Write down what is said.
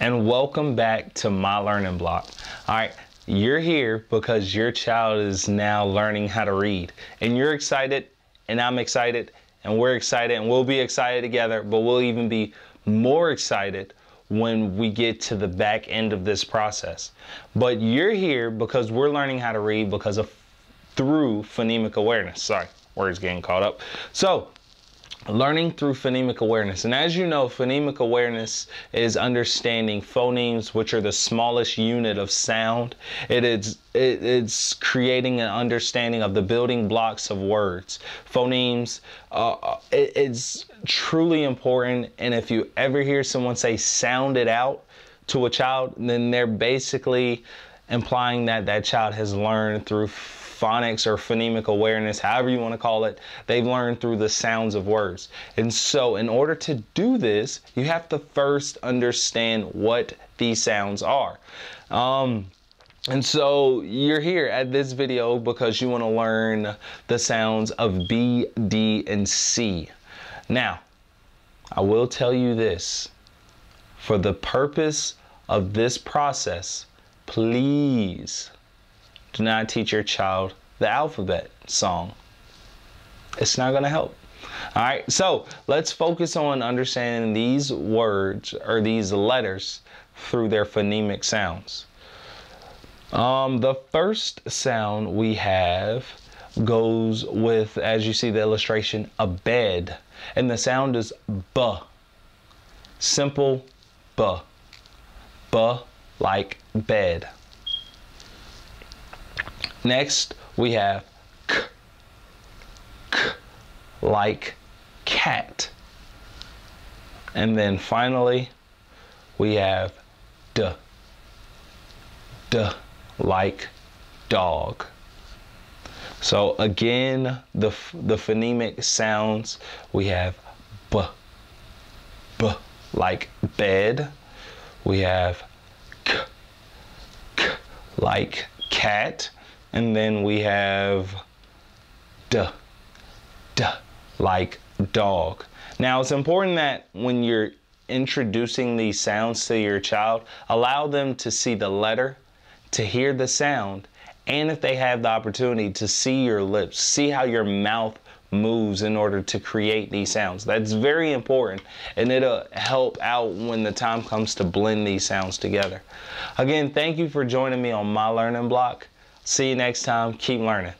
and welcome back to my learning block. All right, you're here because your child is now learning how to read, and you're excited, and I'm excited, and we're excited, and we'll be excited together, but we'll even be more excited when we get to the back end of this process. But you're here because we're learning how to read because of through phonemic awareness. Sorry, words getting caught up. So learning through phonemic awareness. And as you know, phonemic awareness is understanding phonemes, which are the smallest unit of sound. It is it, it's creating an understanding of the building blocks of words. Phonemes, uh, it, it's truly important. And if you ever hear someone say sound it out to a child, then they're basically implying that that child has learned through phonics or phonemic awareness, however you want to call it, they've learned through the sounds of words. And so, in order to do this, you have to first understand what these sounds are. Um, and so you're here at this video because you want to learn the sounds of B, D, and C. Now, I will tell you this. For the purpose of this process, please do not teach your child the alphabet song. It's not going to help. All right, so let's focus on understanding these words or these letters through their phonemic sounds. Um, the first sound we have goes with, as you see the illustration, a bed. And the sound is B. Simple B. B like bed. Next, we have k, k, like cat. And then finally, we have d, d, like dog. So again, the, the phonemic sounds, we have b, b, like bed. We have like cat. And then we have duh, duh, like dog. Now it's important that when you're introducing these sounds to your child, allow them to see the letter, to hear the sound, and if they have the opportunity to see your lips, see how your mouth moves in order to create these sounds. That's very important and it'll help out when the time comes to blend these sounds together. Again, thank you for joining me on my learning block. See you next time. Keep learning.